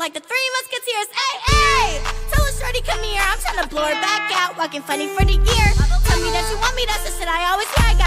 like the three musketeers. Hey, hey! Tell a shorty, come here. I'm trying to blow her back out. Walking funny for the year. Tell me that you want me. That's the shit I always like.